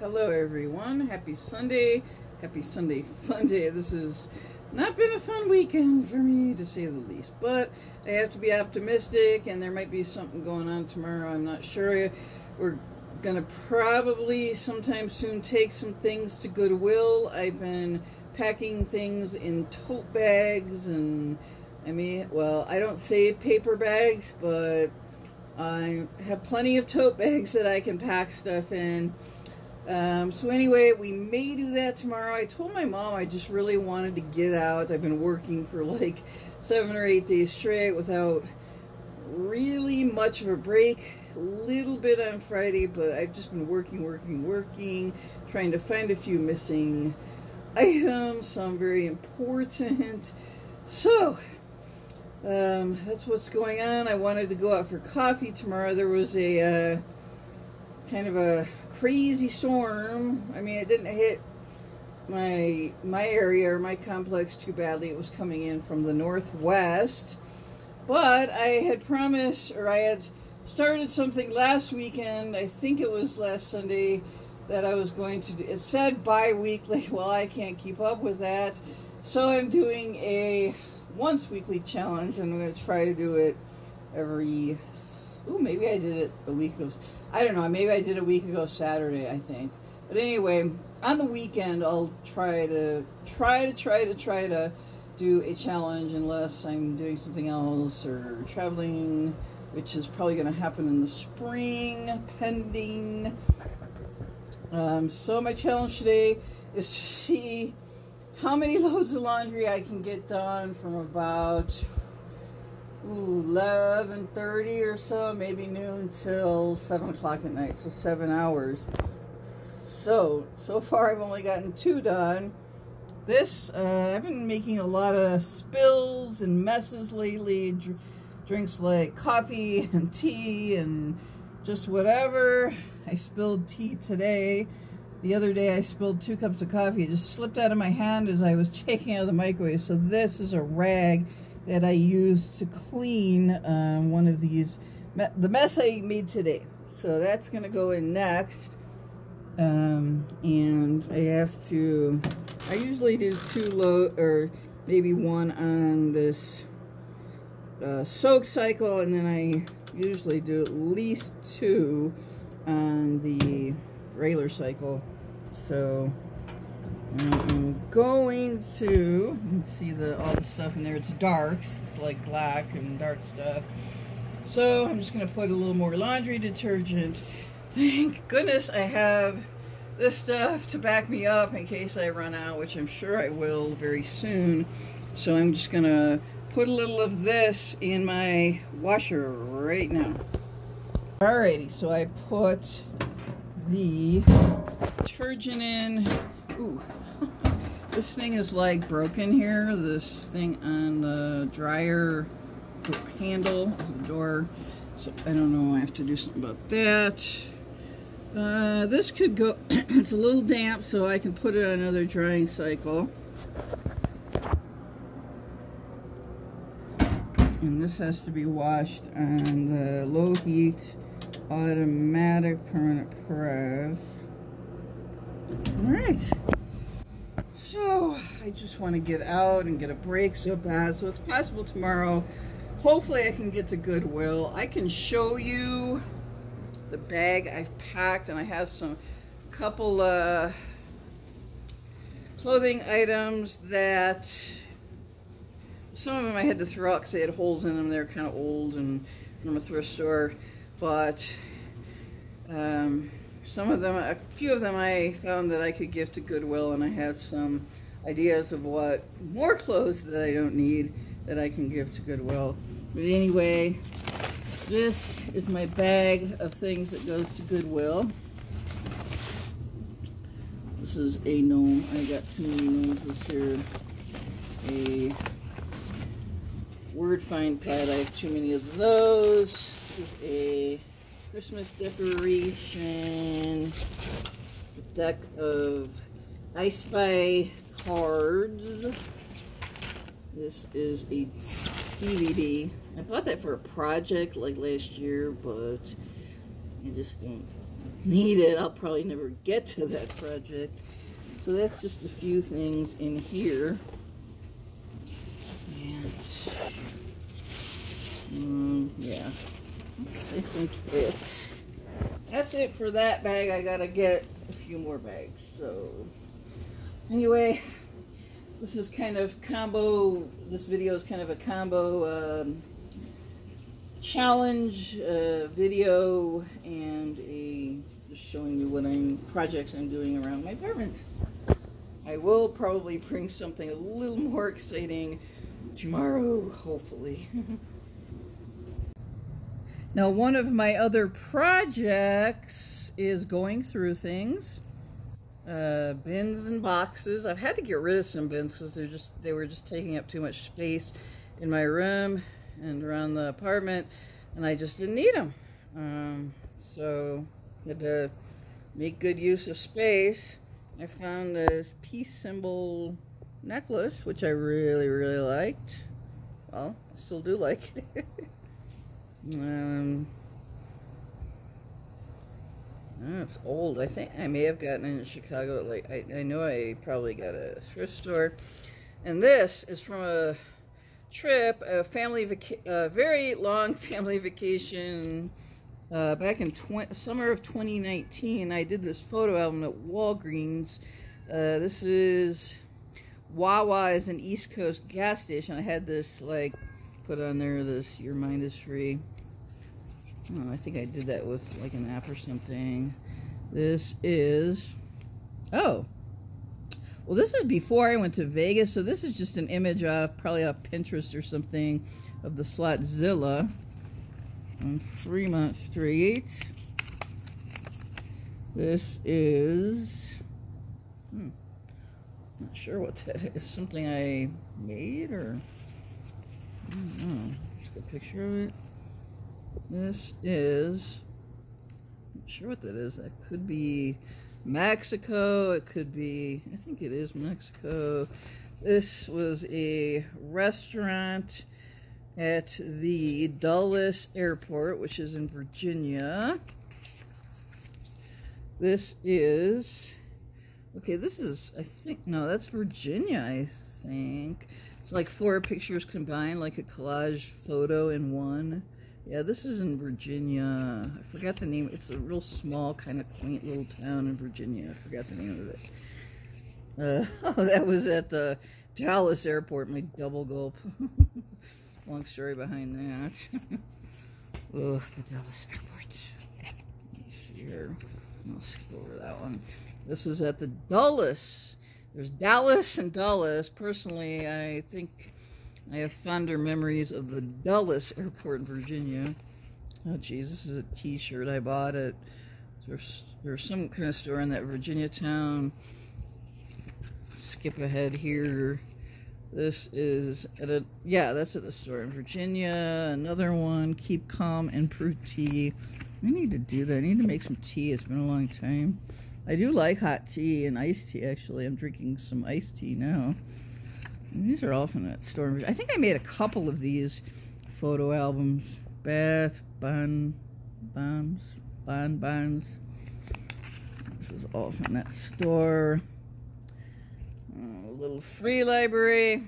Hello, everyone. Happy Sunday. Happy Sunday fun day. This has not been a fun weekend for me, to say the least. But I have to be optimistic, and there might be something going on tomorrow. I'm not sure. We're going to probably sometime soon take some things to Goodwill. I've been packing things in tote bags, and I mean, well, I don't say paper bags, but I have plenty of tote bags that I can pack stuff in. Um, so anyway, we may do that tomorrow. I told my mom I just really wanted to get out. I've been working for like seven or eight days straight without really much of a break. A little bit on Friday, but I've just been working, working, working, trying to find a few missing items, some very important. So, um, that's what's going on. I wanted to go out for coffee tomorrow. There was a uh, kind of a crazy storm. I mean, it didn't hit my my area or my complex too badly. It was coming in from the northwest. But I had promised, or I had started something last weekend. I think it was last Sunday that I was going to do. It said bi-weekly. Well, I can't keep up with that. So I'm doing a once weekly challenge, and I'm going to try to do it every oh, maybe I did it a week ago. I don't know. Maybe I did a week ago Saturday, I think. But anyway, on the weekend, I'll try to try to try to try to do a challenge unless I'm doing something else or traveling, which is probably going to happen in the spring, pending. Um, so my challenge today is to see how many loads of laundry I can get done from about 11.30 or so, maybe noon till 7 o'clock at night, so 7 hours. So, so far I've only gotten two done. This, uh, I've been making a lot of spills and messes lately. Dr drinks like coffee and tea and just whatever. I spilled tea today. The other day I spilled two cups of coffee. It just slipped out of my hand as I was taking out of the microwave. So this is a rag that I used to clean um, one of these, the mess I made today. So that's going to go in next. Um, and I have to, I usually do two load, or maybe one on this uh, soak cycle, and then I usually do at least two on the regular cycle. So I'm going to see the all the stuff in there. It's darks. It's like black and dark stuff. So I'm just going to put a little more laundry detergent. Thank goodness I have this stuff to back me up in case I run out, which I'm sure I will very soon. So I'm just going to put a little of this in my washer right now. Alrighty, so I put the detergent in. Ooh, this thing is like broken here. This thing on the dryer handle, the door. So I don't know, I have to do something about that. Uh, this could go, it's a little damp so I can put it on another drying cycle. And this has to be washed on the low heat automatic permanent press. Alright. So, I just want to get out and get a break so bad. So it's possible tomorrow, hopefully I can get to Goodwill. I can show you the bag I've packed and I have some couple uh, clothing items that some of them I had to throw out because they had holes in them. They're kind of old and from a thrift store. But um, some of them, a few of them I found that I could give to Goodwill and I have some ideas of what more clothes that I don't need that I can give to Goodwill. But anyway, this is my bag of things that goes to Goodwill. This is a gnome. I got too many gnomes this year. A word find pad. I have too many of those. This is a Christmas decoration, deck of I Spy cards. This is a DVD. I bought that for a project like last year, but I just don't need it. I'll probably never get to that project. So that's just a few things in here. And um, yeah, I think it. That's it for that bag. I gotta get a few more bags. So anyway, this is kind of combo. This video is kind of a combo um, challenge uh, video and a just showing you what I'm projects I'm doing around my apartment. I will probably bring something a little more exciting tomorrow, hopefully. now, one of my other projects is going through things. Uh, bins and boxes. I've had to get rid of some bins because they're just they were just taking up too much space in my room and around the apartment, and I just didn't need them. Um, so had to make good use of space. I found this peace symbol necklace, which I really, really liked. Well, I still do like it. um, it's old. I think I may have gotten it in Chicago. Like I, I know I probably got a thrift store. And this is from a trip, a family a very long family vacation uh, back in summer of 2019, I did this photo album at Walgreens. Uh, this is Wawa is an East Coast gas station. I had this like put on there. This your mind is free. Oh, I think I did that with like an app or something. This is oh. Well, this is before I went to Vegas, so this is just an image of probably off Pinterest or something of the Slotzilla on Fremont Street. This is, hmm, not sure what that is. Something I made or, Know. Just a picture of it. This is, I'm not sure what that is. That could be Mexico. It could be, I think it is Mexico. This was a restaurant at the Dulles Airport, which is in Virginia. This is, okay, this is, I think, no, that's Virginia, I think. Like four pictures combined, like a collage photo in one. Yeah, this is in Virginia. I forgot the name. It's a real small, kind of quaint little town in Virginia. I forgot the name of it. Uh, oh, that was at the Dallas airport, my double gulp. long story behind that. oh, the Dallas airport. here. I'll skip over that one. This is at the Dulles. There's Dallas and Dulles. Personally, I think I have fonder memories of the Dulles Airport in Virginia. Oh, geez, this is a T-shirt I bought at there's there's some kind of store in that Virginia town. Skip ahead here. This is at a, yeah, that's at the store in Virginia. Another one, Keep Calm and Brew Tea. I need to do that. I need to make some tea. It's been a long time. I do like hot tea and iced tea, actually. I'm drinking some iced tea now. And these are all from that store. I think I made a couple of these photo albums. Bath, Bun, Bombs, Bon Bons. This is all from that store little free library.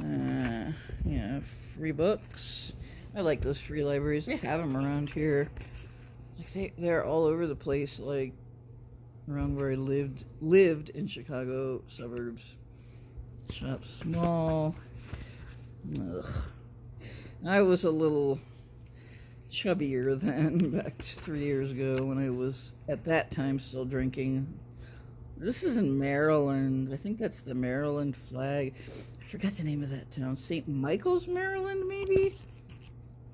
Uh, yeah, free books. I like those free libraries. They have them around here. Like they, they're all over the place. Like around where I lived, lived in Chicago suburbs. Shop small. Ugh. I was a little chubbier then, back three years ago when I was at that time still drinking this is in Maryland. I think that's the Maryland flag. I forgot the name of that town. St. Michael's, Maryland, maybe?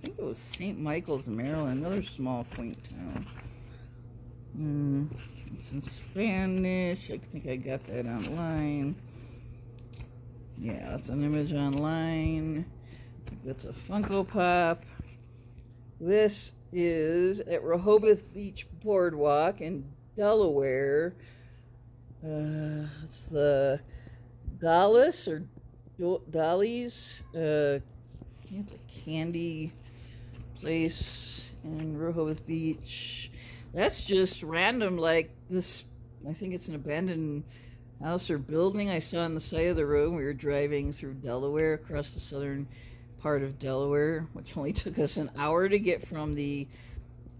I think it was St. Michael's, Maryland. Another small, quaint town. Mm, it's in Spanish. I think I got that online. Yeah, that's an image online. That's a Funko Pop. This is at Rehoboth Beach Boardwalk in Delaware. Uh, it's the Dallas or Dolle's uh, candy place and Rehoboth Beach. That's just random, like this. I think it's an abandoned house or building I saw on the side of the road. We were driving through Delaware across the southern part of Delaware, which only took us an hour to get from the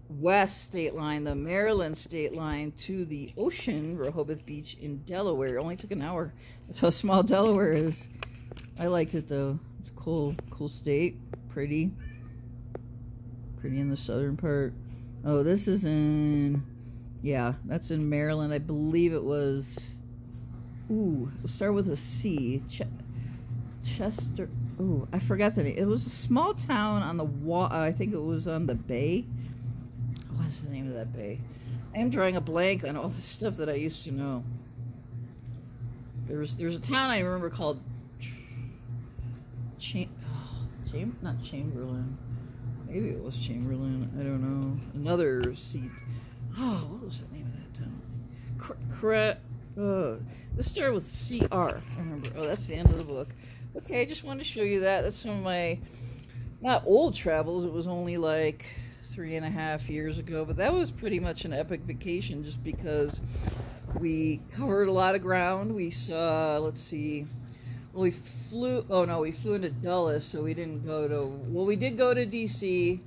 west state line, the Maryland state line, to the ocean, Rehoboth Beach in Delaware. It only took an hour. That's how small Delaware is. I liked it though. It's cool, cool state. Pretty. Pretty in the southern part. Oh, this is in. Yeah, that's in Maryland. I believe it was. Ooh, start with a C. Ch- Chester. Ooh, I forgot the name. It was a small town on the wa. I think it was on the bay. What's the name of that bay? I am drawing a blank on all the stuff that I used to know. There was there's a town I remember called Cham- oh, Cham- not Chamberlain. Maybe it was Chamberlain. I don't know. Another seat. Oh, what was the name of that town? Cre- uh, let's start with CR. I remember. Oh, that's the end of the book. Okay, I just wanted to show you that. That's some of my not old travels. It was only like three and a half years ago, but that was pretty much an epic vacation just because we covered a lot of ground. We saw, let's see, we flew. Oh no, we flew into Dulles, so we didn't go to. Well, we did go to D.C.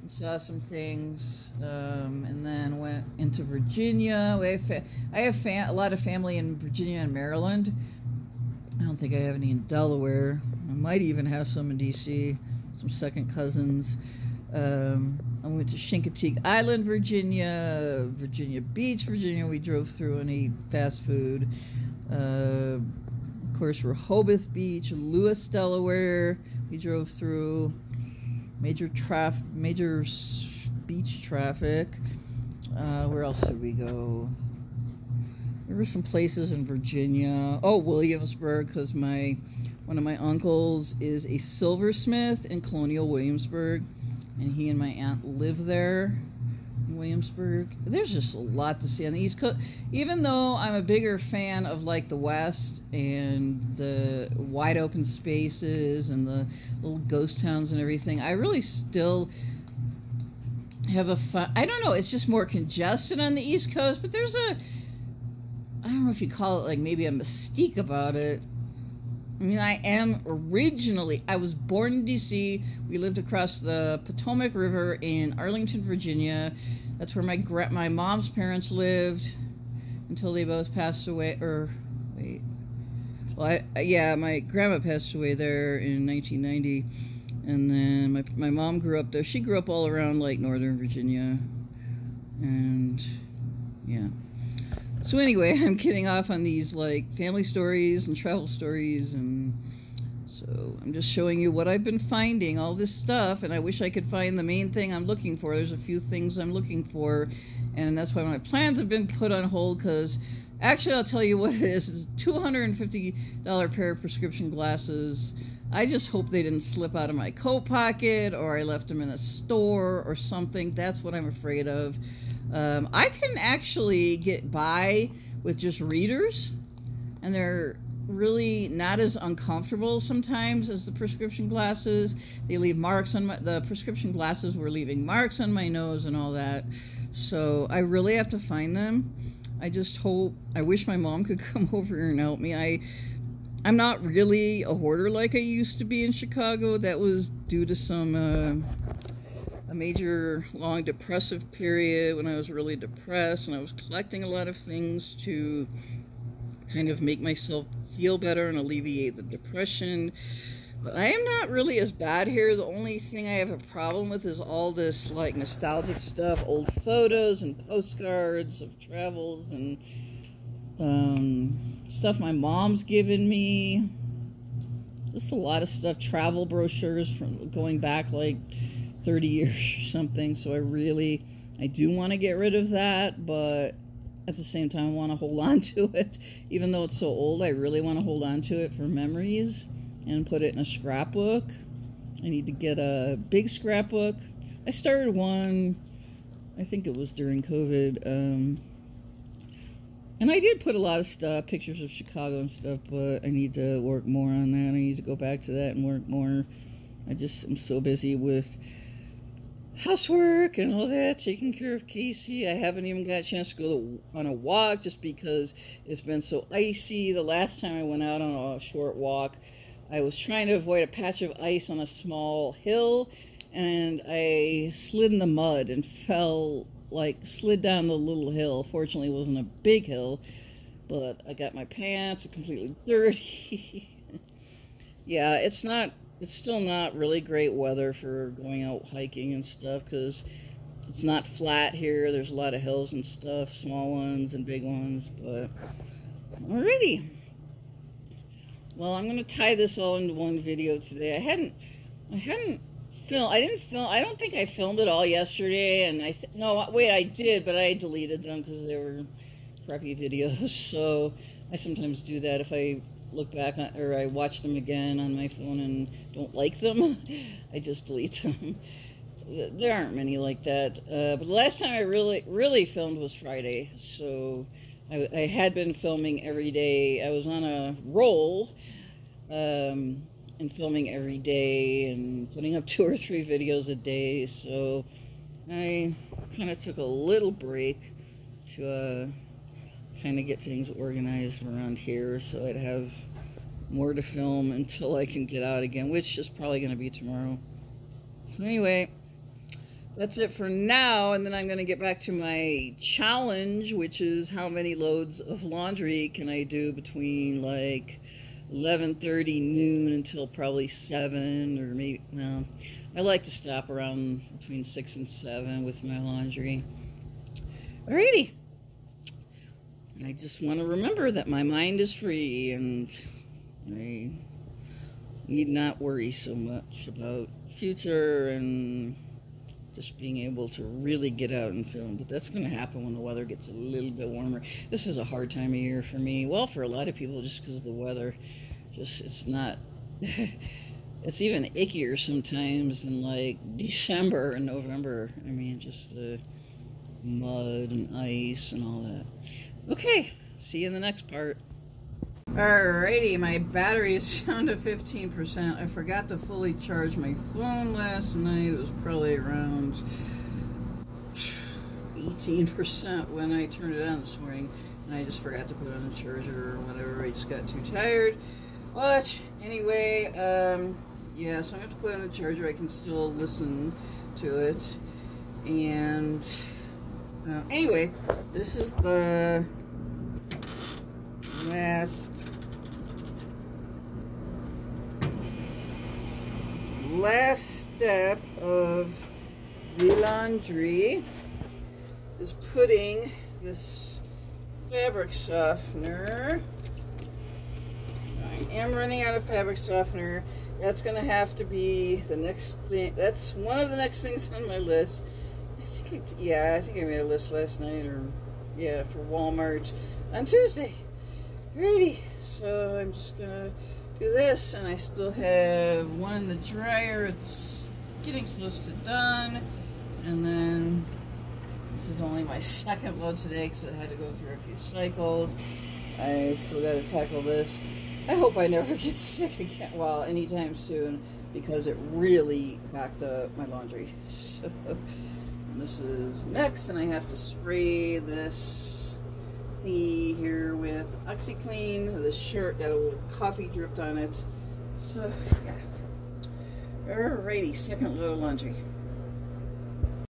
and saw some things, um, and then went into Virginia. We have I have a lot of family in Virginia and Maryland. I don't think I have any in Delaware. I might even have some in D.C. Some second cousins. Um, I went to Chincoteague Island, Virginia, Virginia Beach, Virginia. We drove through and ate fast food. Uh, course, Rehoboth Beach, Lewes, Delaware. We drove through major traffic, major beach traffic. Uh, where else did we go? There were some places in Virginia. Oh, Williamsburg, because my one of my uncles is a silversmith in Colonial Williamsburg, and he and my aunt live there. Williamsburg. There's just a lot to see on the East Coast. Even though I'm a bigger fan of like the West and the wide open spaces and the little ghost towns and everything, I really still have a fun. I don't know. It's just more congested on the East Coast, but there's a. I don't know if you call it like maybe a mystique about it. I mean, I am originally, I was born in D.C. We lived across the Potomac River in Arlington, Virginia. That's where my gra- my mom's parents lived until they both passed away. Or wait, well, I, yeah, my grandma passed away there in 1990, and then my my mom grew up there. She grew up all around like Northern Virginia, and yeah. So anyway, I'm getting off on these like family stories and travel stories and so I'm just showing you what I've been finding, all this stuff, and I wish I could find the main thing I'm looking for. There's a few things I'm looking for, and that's why my plans have been put on hold because actually I'll tell you what it is. It's $250 pair of prescription glasses. I just hope they didn't slip out of my coat pocket or I left them in a store or something. That's what I'm afraid of. Um, I can actually get by with just readers, and they're really not as uncomfortable sometimes as the prescription glasses. They leave marks on my the prescription glasses were leaving marks on my nose and all that. So I really have to find them. I just hope I wish my mom could come over here and help me. I I'm not really a hoarder like I used to be in Chicago. That was due to some uh, a major long depressive period when I was really depressed and I was collecting a lot of things to kind of make myself feel better and alleviate the depression. But I am not really as bad here. The only thing I have a problem with is all this like nostalgic stuff, old photos and postcards of travels and um, stuff my mom's given me. Just a lot of stuff, travel brochures from going back like 30 years or something. So I really, I do want to get rid of that, but at the same time, I want to hold on to it. Even though it's so old, I really want to hold on to it for memories and put it in a scrapbook. I need to get a big scrapbook. I started one, I think it was during COVID. Um, and I did put a lot of stuff, pictures of Chicago and stuff, but I need to work more on that. I need to go back to that and work more. I just am so busy with housework and all that, taking care of Casey. I haven't even got a chance to go to, on a walk just because it's been so icy. The last time I went out on a short walk, I was trying to avoid a patch of ice on a small hill and I slid in the mud and fell like slid down the little hill. Fortunately, it wasn't a big hill, but I got my pants completely dirty. yeah, it's not it's still not really great weather for going out hiking and stuff because it's not flat here. There's a lot of hills and stuff, small ones and big ones, but alrighty. Well, I'm gonna tie this all into one video today. I hadn't, I hadn't filmed. I didn't film. I don't think I filmed it all yesterday, and I no wait, I did, but I deleted them because they were crappy videos. So I sometimes do that if I look back on, or I watch them again on my phone and don't like them, I just delete them. there aren't many like that. Uh, but the last time I really, really filmed was Friday. So I, I, had been filming every day. I was on a roll um, and filming every day and putting up two or three videos a day. So I kind of took a little break to. Uh, kind of get things organized around here so I'd have more to film until I can get out again, which is probably going to be tomorrow. So anyway, that's it for now, and then I'm going to get back to my challenge, which is how many loads of laundry can I do between like 11:30 noon until probably 7 or maybe no. I like to stop around between 6 and 7 with my laundry. Alrighty. I just want to remember that my mind is free and I need not worry so much about future and just being able to really get out and film. But that's going to happen when the weather gets a little bit warmer. This is a hard time of year for me. Well, for a lot of people, just because of the weather. Just, it's not. it's even ickier sometimes in like December and November. I mean, just the mud and ice and all that. Okay, see you in the next part. Alrighty, my battery is down to 15%. I forgot to fully charge my phone last night. It was probably around 18% when I turned it on this morning. And I just forgot to put it on the charger or whatever. I just got too tired. But anyway, um, yeah, so I'm going to put it on the charger. I can still listen to it. And uh, anyway, this is the last last step of the laundry is putting this fabric softener. I am running out of fabric softener. That's going to have to be the next thing. That's one of the next things on my list. I think it, yeah, I think I made a list last night or yeah, for Walmart on Tuesday. Ready. So I'm just gonna do this, and I still have one in the dryer. It's getting close to done, and then this is only my second load today because I had to go through a few cycles. I still got to tackle this. I hope I never get sick again. Well, anytime soon because it really backed up my laundry. So this is next, and I have to spray this thingy here with OxiClean. This shirt got a little coffee dripped on it. So, yeah. Alrighty, second load of laundry.